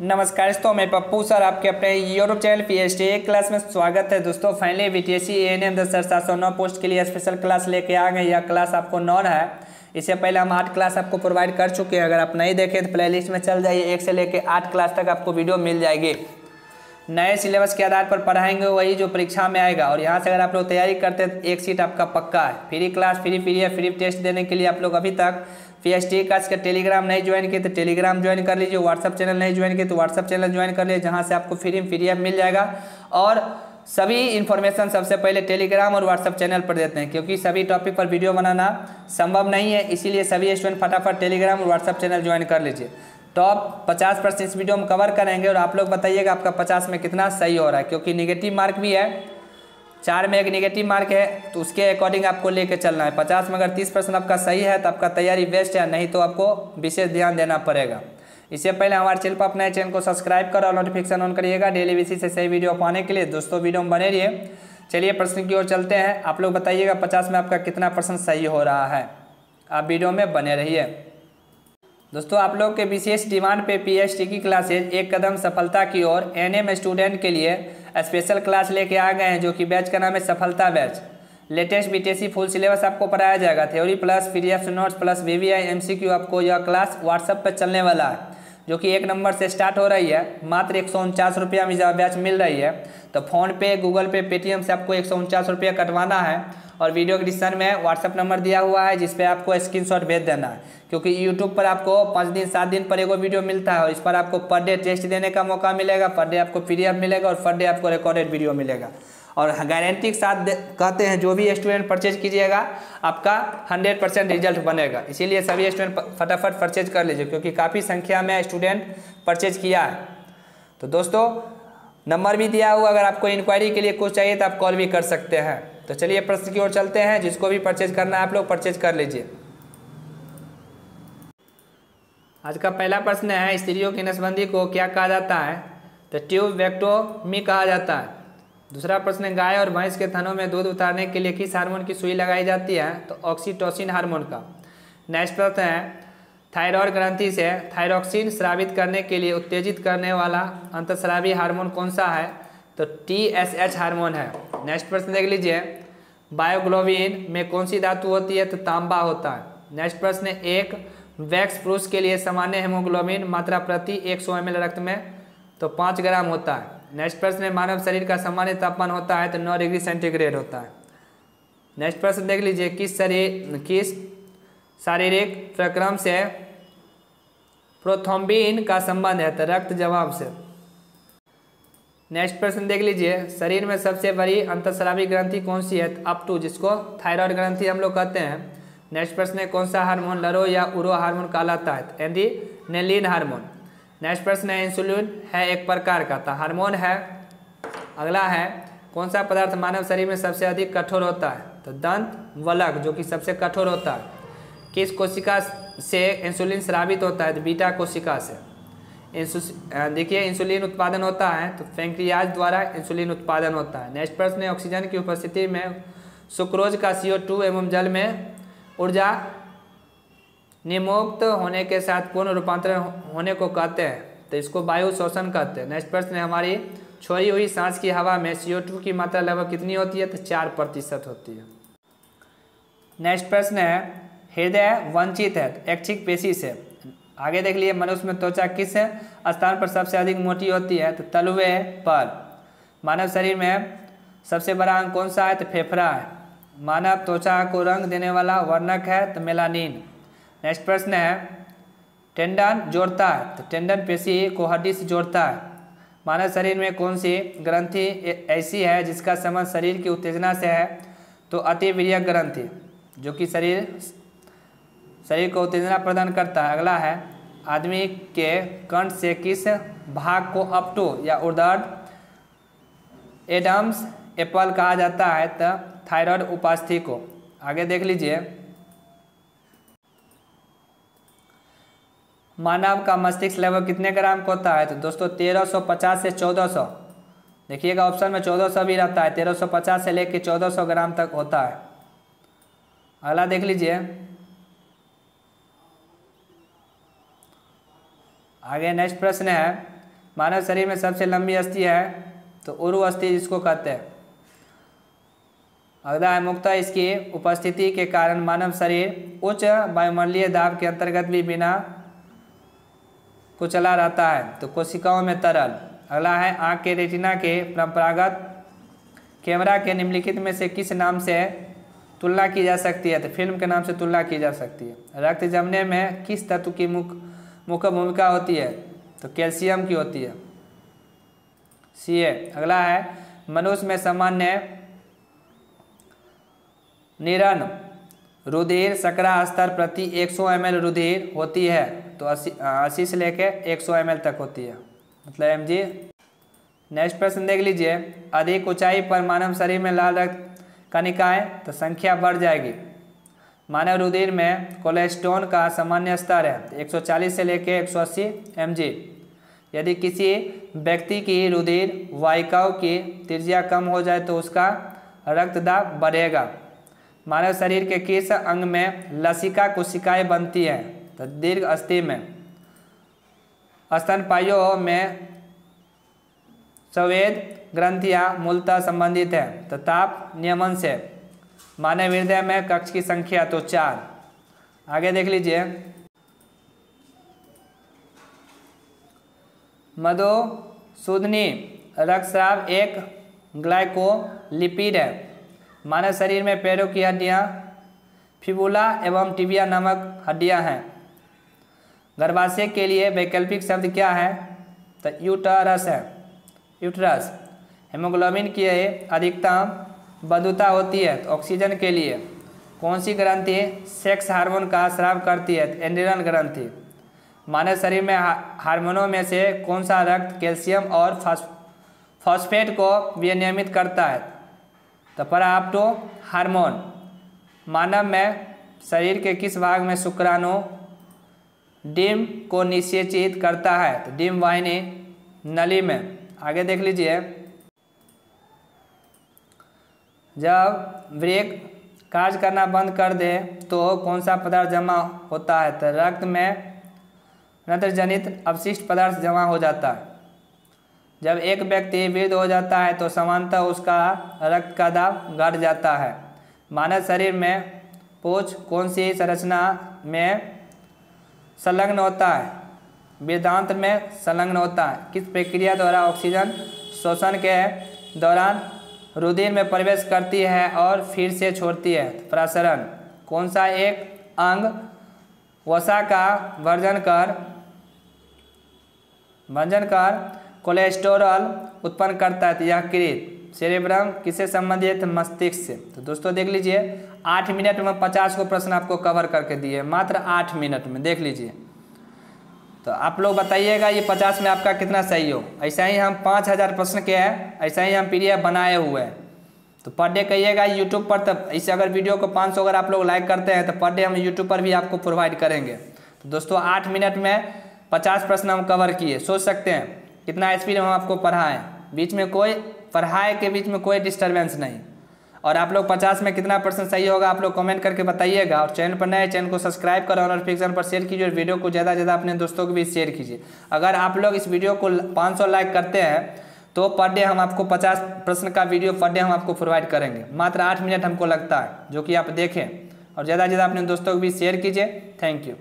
नमस्कार दोस्तों, मैं पप्पू सर, आपके अपने YouTube channel P H D class में स्वागत है। दोस्तों finally B T S C N M दस सात सौ नौ पोस्ट के लिए स्पेशल क्लास लेके आ गए। यह क्लास आपको नॉन है। इससे पहले हम आठ क्लास आपको प्रोवाइड कर चुके हैं। अगर आप नहीं देखें तो प्ले लिस्ट में चल जाइए। एक से लेकर आठ क्लास तक आपको वीडियो मिल जाएगी। नए सिलेबस के आधार पर पढ़ाएँगे, वही जो परीक्षा में आएगा। और यहाँ से अगर आप लोग तैयारी करते हैं तो एक सीट आपका पक्का है। Free class free period free test देने के लिए आप लोग अभी तक पी एच टी का टेलीग्राम नहीं ज्वाइन किए तो टेलीग्राम ज्वाइन कर लीजिए व्हाट्सअप चैनल नहीं ज्वाइन किए तो व्हाट्सअप चैनल ज्वाइन कर लीजिए, जहाँ से आपको फ्री में पी मिल जाएगा। और सभी इन्फॉर्मेशन सबसे पहले टेलीग्राम और व्हाट्सअप चैनल पर देते हैं, क्योंकि सभी टॉपिक पर वीडियो बनाना संभव नहीं है, इसीलिए सभी स्टूडेंट फटाफट टेलीग्राम और व्हाट्सअप चैनल ज्वाइन कर लीजिए। आप पचास परसेंट इस वीडियो में कवर करेंगे और आप लोग बताइएगा आपका पचास में कितना सही हो रहा है, क्योंकि निगेटिव मार्क भी है। चार में एक निगेटिव मार्क है तो उसके अकॉर्डिंग आपको लेके चलना है। पचास में अगर तीस परसेंट आपका सही है तो आपका तैयारी बेस्ट है, नहीं तो आपको विशेष ध्यान देना पड़ेगा। इससे पहले हमारे चैनल पर अपने चैनल को सब्सक्राइब करो और नोटिफिकेशन ऑन करिएगा। डेली बेसिस से सही वीडियो पाने के लिए दोस्तों वीडियो में बने रहिए। चलिए प्रश्न की ओर चलते हैं। आप लोग बताइएगा पचास में आपका कितना परसेंट सही हो रहा है। आप वीडियो में बने रहिए। दोस्तों, आप लोग के विशेष डिमांड पे पीएचडी की क्लासेज एक कदम सफलता की ओर एनएम स्टूडेंट के लिए स्पेशल क्लास लेके आ गए हैं, जो कि बैच का नाम है सफलता batch. Latest BTC full syllabus आपको पढ़ाया जाएगा। Theory plus P D F notes plus V V I M C Q आपको यह क्लास व्हाट्सएप पर चलने वाला है। जो कि एक नंबर से स्टार्ट हो रही है, मात्र एक सौ उनचास रुपया में बैच मिल रही है तो फ़ोन पे, गूगल पे, पेटीएम से आपको एक सौ उनचास रुपया कटवाना है। और वीडियो के डिस्क्रिप्शन में व्हाट्सअप नंबर दिया हुआ है, जिस पे आपको स्क्रीनशॉट भेज देना है। क्योंकि यूट्यूब पर आपको पाँच दिन, सात दिन पर एगो वीडियो मिलता है, और इस पर आपको पर डे टेस्ट देने का मौका मिलेगा पर डे आपको पी मिलेगा, और पर डे आपको रिकॉर्डेड वीडियो मिलेगा। और गारंटी के साथ कहते हैं, जो भी स्टूडेंट परचेज कीजिएगा, आपका हंड्रेड परसेंट रिज़ल्ट बनेगा। इसीलिए सभी स्टूडेंट फटाफट परचेज कर लीजिए, क्योंकि काफ़ी संख्या में स्टूडेंट परचेज किया है। तो दोस्तों नंबर भी दिया हुआ, अगर आपको इंक्वायरी के लिए कुछ चाहिए तो आप कॉल भी कर सकते हैं। तो चलिए प्रश्न की ओर चलते हैं, जिसको भी परचेज करना है, आप लोग परचेज कर लीजिए। आज का पहला प्रश्न है, स्त्रियों की नसबंदी को क्या कहा जाता है? तो ट्यूब वैक्टोमी कहा जाता है। दूसरा प्रश्न गाय और भैंस के थनों में दूध उतारने के लिए किस हार्मोन की सुई लगाई जाती है? तो ऑक्सीटोसिन हार्मोन का। नेक्स्ट प्रश्न है थायरॉयड ग्रंथि से थायरोक्सिन स्रावित करने के लिए उत्तेजित करने वाला अंतस्रावी हार्मोन कौन सा है? तो टी एस एच हार्मोन है। नेक्स्ट प्रश्न देख लीजिए, बायोग्लोबिन में कौन सी धातु होती है? तो तांबा होता है। नेक्स्ट प्रश्न, एक वैक्स पुरुष के लिए सामान्य हेमोग्लोबिन मात्रा प्रति 100 सौ रक्त में तो पाँच ग्राम होता है। नेक्स्ट प्रश्न है, मानव शरीर का सामान्य तापमान होता है तो नौ डिग्री सेंटीग्रेड होता है। नेक्स्ट प्रश्न देख लीजिए, किस शरीर, किस शारीरिक प्रक्रम से प्रोथोम्बिन का संबंध है? तो रक्त जवाब से। नेक्स्ट प्रश्न देख लीजिए, शरीर में सबसे बड़ी अंतस्रावी ग्रंथि कौन सी है? अप टू जिसको थायराइड ग्रंथि हम लोग कहते हैं। नेक्स्ट प्रश्न है, कौन सा हार्मोन, लरो या उरो हार्मोन कहलाता है? Andy नेलिन hormone. नेक्स्ट प्रश्न है इंसुलिन है एक प्रकार का था हार्मोन है। अगला है, कौन सा पदार्थ मानव शरीर में सबसे अधिक कठोर होता है? तो दंत, वलक, जो कि सबसे कठोर होता है। किस कोशिका से इंसुलिन स्रावित होता है? तो बीटा कोशिका से। देखिए इंसुलिन उत्पादन होता है तो पेंक्रियाज द्वारा इंसुलिन उत्पादन होता है। नेक्स्ट प्रश्न है ऑक्सीजन की उपस्थिति में सुक्रोज का सी एवं जल में ऊर्जा निमुक्त होने के साथ पूर्ण रूपांतरण होने को कहते हैं। तो इसको वायु शोषण कहते हैं। नेक्स्ट प्रश्न है हमारी छोड़ी हुई सांस की हवा में सी की मात्रा लगभग कितनी होती है? तो चार प्रतिशत होती है। नेक्स्ट प्रश्न है, हृदय वंचित है ऐच्छिक पेशी से। आगे देख लिए, मनुष्य में त्वचा किस स्थान पर सबसे अधिक मोटी होती है? तो तलवे पर। मानव शरीर में सबसे बड़ा अंग कौन सा है? तो फेफड़ा है। मानव त्वचा को रंग देने वाला वर्णक है तो मेलानिन। नेक्स्ट प्रश्न है टेंडन जोड़ता है। तो टेंडन पेशी को हड्डी से जोड़ता है। मानव शरीर में कौन सी ग्रंथि ऐसी है जिसका संबंध शरीर की उत्तेजना से है? तो अतिवीर्य ग्रंथि, जो कि शरीर शरीर को उत्तेजना प्रदान करता है। अगला है, आदमी के कंठ से किस भाग को अपटो या उर्दर्ड एडम्स एप्पल कहा जाता है? तो थायराइड उपास्थि को। आगे देख लीजिए। मानव का मस्तिष्क लगभग कितने ग्राम का होता है? तो दोस्तों 1350 से 1400 देखिएगा ऑप्शन में 1400 भी रहता है। 1350 से लेकर 1400 ग्राम तक होता है। अगला देख लीजिए। आगे नेक्स्ट प्रश्न है। मानव शरीर में सबसे लंबी अस्थि है तो उरु अस्थि जिसको कहते हैं। अगला है मुक्त, इसकी उपस्थिति के कारण मानव शरीर उच्च वायुमंडलीय दाब के अंतर्गत भी बिना कुचला रहता है तो कोशिकाओं में तरल। अगला है, आँख के रेटिना के परंपरागत कैमरा के निम्नलिखित में से किस नाम से तुलना की जा सकती है? तो फ़िल्म के नाम से तुलना की जा सकती है। रक्त जमने में किस तत्व की मुख्य मुख्य भूमिका होती है? तो कैल्शियम की होती है। सी ए अगला है, मनुष्य में सामान्य निरन रुधिर सकरा स्तर प्रति 100 सौ रुधिर होती है। तो अस्सी अस्सी से लेके 100 सौ तक होती है। मतलब एम जी नेक्स्ट प्रश्न देख लीजिए। अधिक ऊंचाई पर मानव शरीर में लाल रक्त कनिकाएँ तो संख्या बढ़ जाएगी। मानव रुधिर में कोलेस्ट्रॉन का सामान्य स्तर है 140 से लेके 180 mg यदि किसी व्यक्ति की रुधिर वाहिकाओं की त्रिज्या कम हो जाए तो उसका रक्तदाब बढ़ेगा। मानव शरीर के किस अंग में लसिका कोशिकाएँ बनती हैं? तो दीर्घ अस्थि में। स्तनपाइयों में संवेद ग्रंथियाँ मूलतः संबंधित है। तो ताप नियमन से। मानव हृदय में कक्ष की संख्या तो चार। आगे देख लीजिए। मधुसूदनी रक्तस्राव एक ग्लाइकोलिपिड है। मानव शरीर में पैरों की हड्डियाँ, फिबुला एवं टिबिया नामक हड्डियाँ हैं। गर्भाशय के लिए वैकल्पिक शब्द क्या है? तो यूटरस है। यूटरस हेमोग्लोबिन की अधिकतम बद्धता होती है तो ऑक्सीजन के लिए। कौन सी ग्रंथि सेक्स हार्मोन का स्राव करती है? एंड्रिनल ग्रंथि। मानव शरीर में हार्मोनों में से कौन सा रक्त कैल्शियम और फॉस्फेट को विनियमित करता है? तो पराप्टो हार्मोन मानव में शरीर के किस भाग में शुक्राणु डिम को निषेचित करता है। तो डिम वाहिनी नली में, आगे देख लीजिए। जब ब्रेक कार्य करना बंद कर दे तो कौन सा पदार्थ जमा होता है? तो रक्त में नत्र जनित अवशिष्ट पदार्थ जमा हो जाता है। जब एक व्यक्ति वृद्ध हो जाता है तो समानतः उसका रक्त का दाब घट जाता है। मानव शरीर में पूछ कौन सी संरचना में संलग्न होता है। वेदांत में संलग्न होता है। किस प्रक्रिया द्वारा ऑक्सीजन शोषण के दौरान रुधिर में प्रवेश करती है और फिर से छोड़ती है? प्रसरण। कौन सा एक अंग वसा का वर्जन कर भंजन कर कोलेस्टेरॉल उत्पन्न करता है? यह कृत। सेरेब्रम किससे संबंधित? मस्तिष्क से। तो दोस्तों देख लीजिए, आठ मिनट में पचास को प्रश्न आपको कवर करके दिए, मात्र आठ मिनट में। देख लीजिए। तो आप लोग बताइएगा ये पचास में आपका कितना सही हो। ऐसा ही हम पाँच हज़ार प्रश्न के हैं, ऐसा ही हम पी बनाए हुए हैं। तो पर डे कहिएगा यूट्यूब पर तब ऐसे अगर वीडियो को 500 अगर आप लोग लाइक करते हैं तो पर डे हम यूट्यूब पर भी आपको प्रोवाइड करेंगे। तो दोस्तों आठ मिनट में पचास प्रश्न हम कवर किए। सोच सकते हैं, कितना स्पीड हम आपको पढ़ाएँ। बीच में कोई पढ़ाए के बीच में कोई डिस्टर्बेंस नहीं। और आप लोग पचास में कितना परसेंट सही होगा, आप लोग कमेंट करके बताइएगा। और चैनल पर नए चैनल को सब्सक्राइब करो और नोटिफिकेशन पर शेयर कीजिए और वीडियो को ज़्यादा से ज़्यादा अपने दोस्तों के बीच शेयर कीजिए। अगर आप लोग इस वीडियो को 500 लाइक करते हैं तो पर डे हम आपको 50 प्रश्न का वीडियो पर डे हम आपको प्रोवाइड करेंगे। मात्र आठ मिनट हमको लगता है, जो कि आप देखें। और ज़्यादा से ज़्यादा अपने दोस्तों के बीच शेयर कीजिए। Thank you